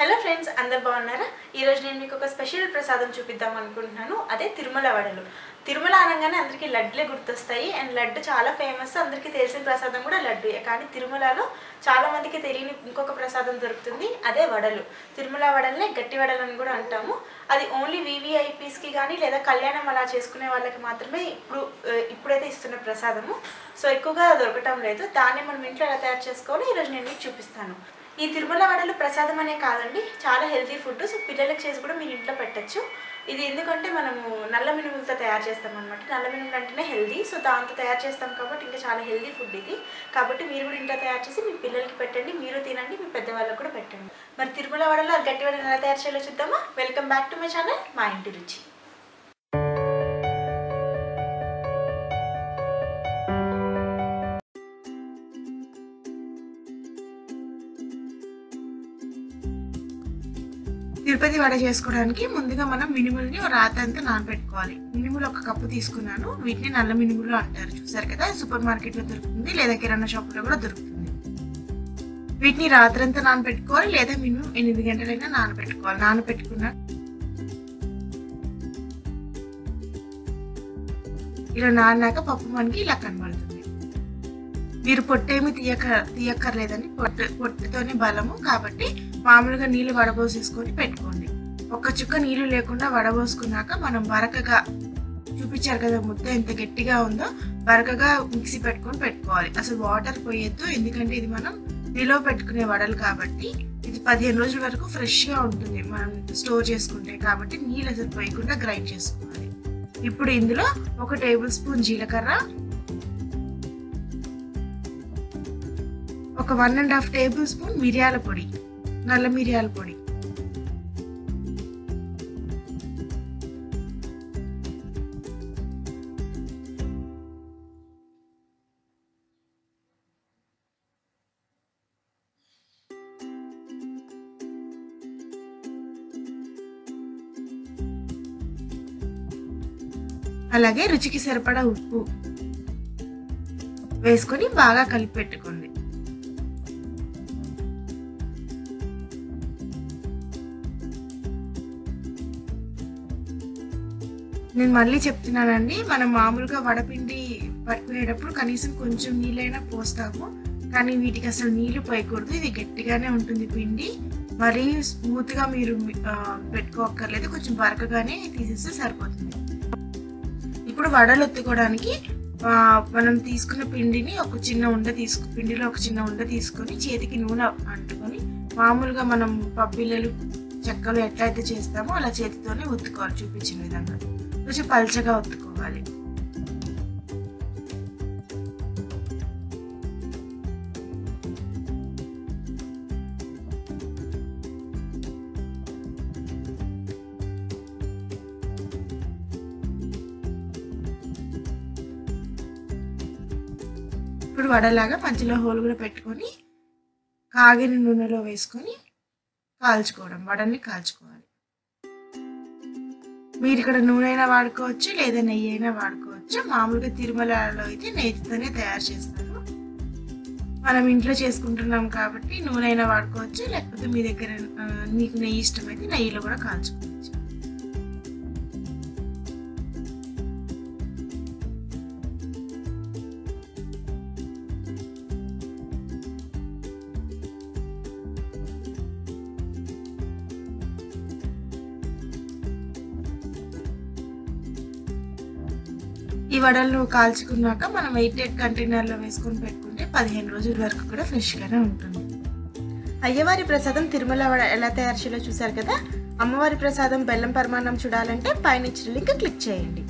Hello friends అందరు బాగున్నారా? ఈరోజు నేను మీకు ఒక స్పెషల్ ప్రసాదం చూపిద్దాం అనుకుంటున్నాను. అదే తిరుమల వడలు. తిరుమల అనగానే అందరికీ లడ్లే గుర్తొస్తాయి. అండ్ లడ్డు చాలా ఫేమస్. అందరికీ తెలిసిన ప్రసాదం కూడా లడ్డు. కానీ తిరుమలలో చాలా మందికి తెలియని ఇంకొక ప్రసాదం దొరుకుతుంది. అదే వడలు. తిరుమల వడలనే గట్టి వడలు అని కూడా అంటాము. అది ఓన్లీ వివిఐపీస్కి కానీ లేదా కళ్యాణం అలా చేసుకునే వాళ్ళకి మాత్రమే ఇప్పుడు ఇప్పుడైతే ఇస్తున్న ప్రసాదము. సో ఎక్కువగా దొరకటం లేదు. దాన్ని మనం ఇంట్లో ఎలా తయారు చేసుకోవాలో ఈరోజు నేను మీకు చూపిస్తాను. ఈ తిరుమల వడలు ప్రసాదం అనే కాదండి చాలా హెల్తీ ఫుడ్ సో పిల్లలకి చేసి కూడా మీరు ఇంట్లో పెట్టచ్చు. ఇది ఎందుకంటే మనము నల్ల మినుములతో తయారు చేస్తాం అనమాట నల్ల మినుములు అంటేనే హెల్దీ సో దాంతో తయారు చేస్తాం కాబట్టి ఇంకా చాలా హెల్దీ ఫుడ్ ఇది. కాబట్టి మీరు కూడా ఇంట్లో తయారు చేసి మీ పిల్లలకి పెట్టండి మీరు తినండి మీ పెద్దవాళ్ళకి కూడా పెట్టండి. మరి తిరుమల వడలో గట్టి వడలు ఎలా తయారు చేయాలో చూద్దామా? Welcome back to my channel మా ఇంటి రుచి. తిరుపతి వడ చేసుకోవడానికి ముందుగా మనం మినుములని రాత్రి అంతా నానబెట్టుకోవాలి. మినుములు ఒక కప్పు తీసుకున్నాను. వీటిని నల్ల మినుములు అంటారు. చూసారు కదా? సూపర్ మార్కెట్లో దొరుకుతుంది. లేదా కిరాణా షాప్లో కూడా దొరుకుతుంది. వీటిని రాత్రి అంతా నానబెట్టుకోవాలి. లేదా మినిమం ఎనిమిది గంటలైనా నానబెట్టుకోవాలి. నానబెట్టుకున్న ఇలా నానాక పప్పు మనకి ఇలా కనబడుతుంది. మీరు పొట్టేమి తీయక తీయక్కర్లేదని పొట్టు పొట్టుతోనే బలము. కాబట్టి మామూలుగా నీళ్ళు వడబోసేసుకొని పెట్టుకోండి. ఒక్క చుక్క నీళ్ళు లేకుండా వడబోసుకున్నాక మనం వరకగా చూపించారు కదా ముద్ద ఎంత గట్టిగా ఉందో వరకగా మిక్సీ పెట్టుకొని పెట్టుకోవాలి. అసలు వాటర్ పోయొద్దు ఎందుకంటే ఇది మనం నిలో పెట్టుకునే వడలు కాబట్టి ఇది పదిహేను రోజుల వరకు ఫ్రెష్గా ఉంటుంది. మనం స్టోర్ చేసుకుంటే కాబట్టి నీళ్ళు అసలు పోయకుండా గ్రైండ్ చేసుకోవాలి. ఇప్పుడు ఇందులో ఒక టేబుల్ స్పూన్ జీలకర్ర ఒక one and half tablespoon మిరియాల పొడి. నల్ల మిరియాల పొడి. అలాగే రుచికి సరిపడా ఉప్పు వేసుకొని బాగా కలిపి పెట్టుకోండి నేను మళ్ళీ చెప్తున్నానండి మనం మామూలుగా వడపిండి పట్టుకునేటప్పుడు కనీసం కొంచెం నీళ్ళైనా పోస్తాము. కానీ వీటికి అసలు నీళ్ళు పోయకూడదు ఇది గట్టిగానే ఉంటుంది పిండి. మరీ స్మూత్గా మీరు పెట్టుకోక్కర్లేదు కొంచెం బరకగానే తీసేస్తే సరిపోతుంది. ఇప్పుడు వడలు ఒత్తుకోవడానికి మనం తీసుకున్న పిండిని ఒక చిన్న ఉండ తీసుకు పిండిలో ఒక చిన్న ఉండ తీసుకొని చేతికి నూనె అంటుకొని మామూలుగా మనం పబ్బిళ్ళలు చెక్కలు ఎట్లయితే చేస్తామో అలా చేతితోనే ఒత్తుకోవాలి చూపించిన విధంగా. కొంచెం పల్చగా ఒత్తుకోవాలి ఇప్పుడు వడలాగా పంచలో హోల్ కూడా పెట్టుకొని కాగిన నూనెలో వేసుకొని కాల్చుకోవడం వడల్ని కాల్చుకోవాలి. మీరు ఇక్కడ నూనె అయినా వాడుకోవచ్చు? లేదా నెయ్యి అయినా వాడుకోవచ్చు? మామూలుగా తిరుమలలో అయితే నెయ్యితోనే తయారు చేస్తారు. మనం ఇంట్లో చేసుకుంటున్నాం కాబట్టి నూనె అయినా వాడుకోవచ్చు? లేకపోతే మీ దగ్గర మీకు నెయ్యి ఇష్టమైతే నెయ్యిలో కూడా కాల్చుకోవచ్చు. ఈ వడలు కాల్చుకున్నాక మనం ఎయిట్ కంటైనర్లో వేసుకొని పెట్టుకుంటే పదిహేను రోజుల వరకు కూడా ఫ్రెష్గానే ఉంటుంది. అయ్యవారి ప్రసాదం తిరుమల వడ ఎలా తయారు చేయాలో చూసారు కదా? అమ్మవారి ప్రసాదం బెల్లం పరిమాణం చూడాలంటే పైన ఇచ్చిన లింక్ క్లిక్ చేయండి.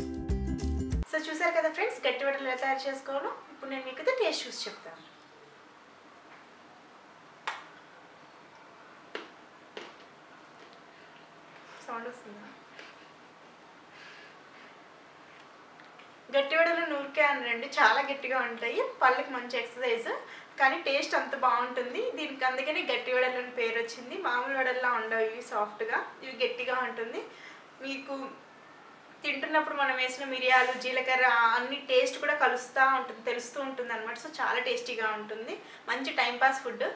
సో చూసారు కదా ఫ్రెండ్స్ గట్టి వడలు ఎలా తయారు చేసుకోవాలో? ఇప్పుడు నేను మీకు టేస్ట్ చూసి చెప్తాను. సౌండ్ వస్తుందా? గట్టి వడలు నూరికే అనరండి చాలా గట్టిగా ఉంటాయి. పళ్ళకి మంచి ఎక్సర్సైజ్ కానీ టేస్ట్ అంత బాగుంటుంది. దీనికి అందుకని గట్టి వడలు అని పేరు వచ్చింది. మామూలు వడల్లా ఉండవు ఇవి సాఫ్ట్గా ఇవి గట్టిగా ఉంటుంది. మీకు తింటున్నప్పుడు మనం వేసిన మిరియాలు జీలకర్ర అన్ని టేస్ట్ కూడా కలుస్తూ ఉంటుంది తెలుస్తూ ఉంటుంది అనమాట సో చాలా టేస్టీగా ఉంటుంది. మంచి టైంపాస్ ఫుడ్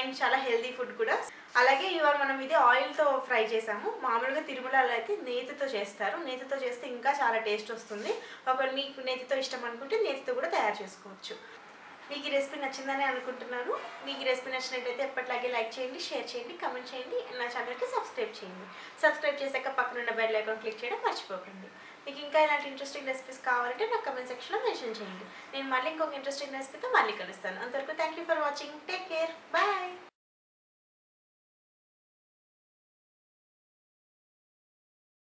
అండ్ చాలా హెల్దీ ఫుడ్ కూడా. అలాగే ఇవాళ మనం ఇది ఆయిల్తో ఫ్రై చేసాము. మామూలుగా తిరుమలలో అయితే నేతితో చేస్తారు. నేతితో చేస్తే ఇంకా చాలా టేస్ట్ వస్తుంది. ఒకవేళ మీకు నేతితో ఇష్టం అనుకుంటే నేతితో కూడా తయారు చేసుకోవచ్చు. మీకు ఈ రెసిపీ నచ్చిందని అనుకుంటున్నాను. మీకు ఈ రెసిపీ నచ్చినట్లయితే ఎప్పటిలాగే లైక్ చేయండి షేర్ చేయండి కమెంట్ చేయండి నా ఛానల్కి సబ్స్క్రైబ్ చేయండి. సబ్స్క్రైబ్ చేశాక పక్కనున్న బెల్ ఐకాన్ క్లిక్ చేయడం మర్చిపోకండి. మీకు ఇంకా ఇలాంటి ఇంట్రెస్టింగ్ రెసిపీస్ కావాలంటే నాకు కమెంట్ సెక్షన్లో మెన్షన్ చేయండి. నేను మళ్ళీ ఇంకొక ఇంట్రెస్టింగ్ రెసిపీతో మళ్ళీ కలుస్తాను. అంతవరకు thank you for watching take care bye